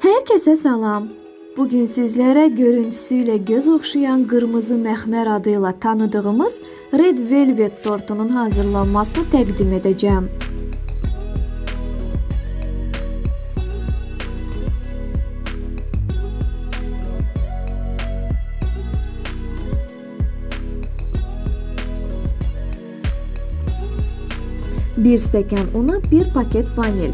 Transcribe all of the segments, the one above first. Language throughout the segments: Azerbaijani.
Hər kəsə salam. Bu gün sizlərə görüntüsü ilə göz oxşayan qırmızı məxmər adı ilə tanıdığımız Red Velvet tortunun hazırlanmasını təqdim edəcəm. Bir stəkan una, 1 paket vanil,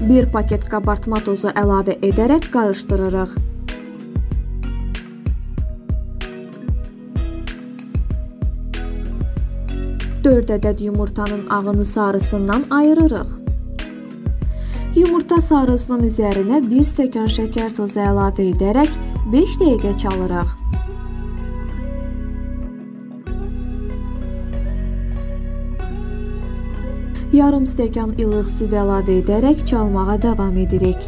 1 paket qabartma tozu əlavə edərək qarışdırırıq. Dörd ədəd yumurtanın ağını sarısından ayırırıq. Yumurta sarısının üzərinə 1 stəkan şəkər tozu əlavə edərək 5 dəqiqə çalırıq. Yarım stəkan ilıq süd əlavə edərək çalmağa davam edirik.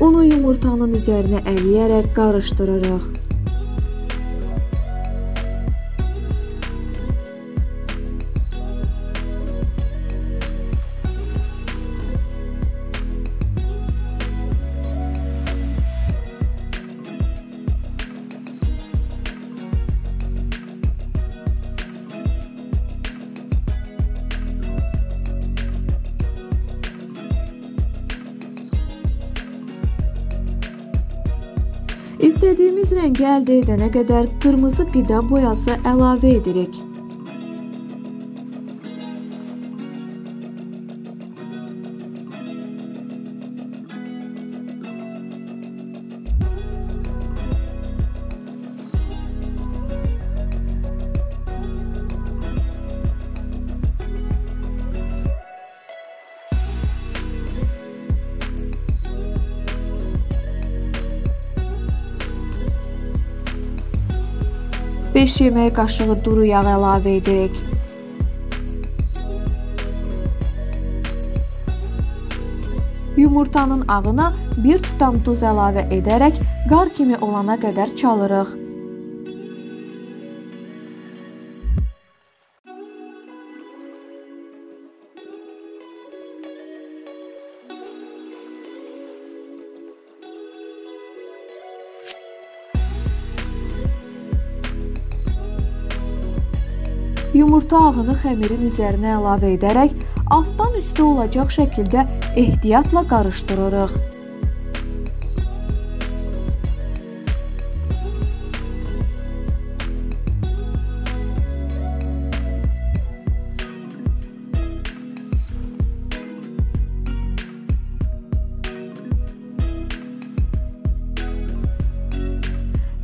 Unu yumurtanın üzərinə əliyərək qarışdırırıq. İstədiyimiz rəngi əldə edənə qədər qırmızı qida boyası əlavə edirik. Beş yemək qaşığı duru yağ əlavə edirik. Yumurtanın ağına bir tutam duz əlavə edərək qar kimi olana qədər çalırıq. Yumurta ağını xəmirin üzərinə əlavə edərək altdan üstə olacaq şəkildə ehtiyatla qarışdırırıq.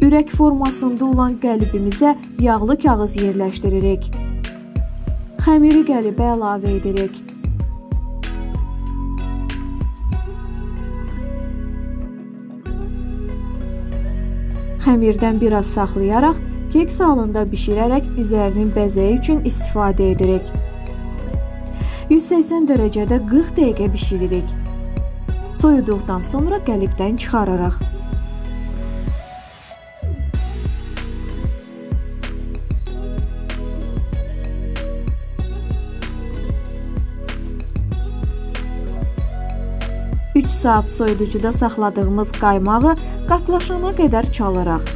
Ürək formasında olan qəlibimizə yağlı kağız yerləşdiririk. Xəmiri qəlibə əlavə edirik. Xəmirdən biraz saxlayaraq keks halında bişirərək üzərinin bəzəyi üçün istifadə edirik. 180 dərəcədə 40 dəqiqə bişiririk. Soyuduqdan sonra qəlibdən çıxarırıq. 3 saat soyuducuda saxladığımız qaymağı qatlaşana qədər çalırıq.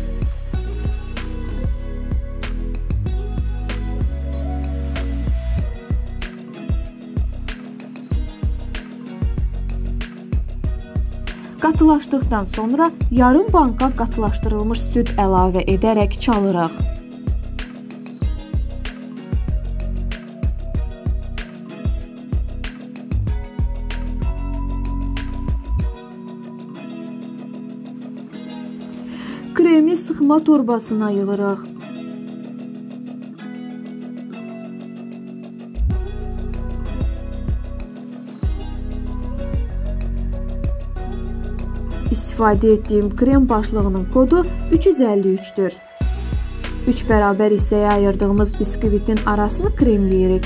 Qatılaşdıqdan sonra yarım banka qatılaşdırılmış süd əlavə edərək çalırıq. Kremi sıxma torbasına yığırıq. İstifadə etdiyim krem başlığının kodu 353-dür. 3 bərabər hissəyə ayırdığımız biskvitin arasını kremləyirik.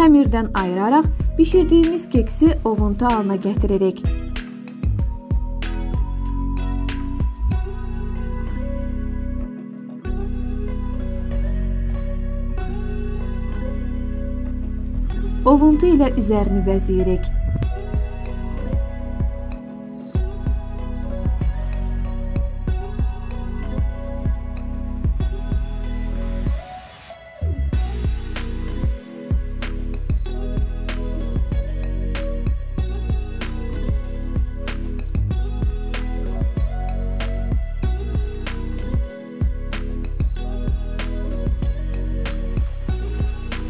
Xəmirdən ayıraraq bişirdiyimiz keksi ovuntu halına gətiririk. Ovuntu ilə üzərini bəzəyirik.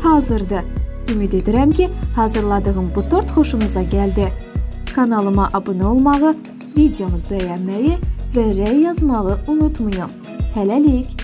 Hazırdır. Ümid edirəm ki, hazırladığım bu tort xoşunuza gəldi. Kanalıma abunə olmağı, videonu bəyənməyi və rəy yazmağı unutmayın. Hələlik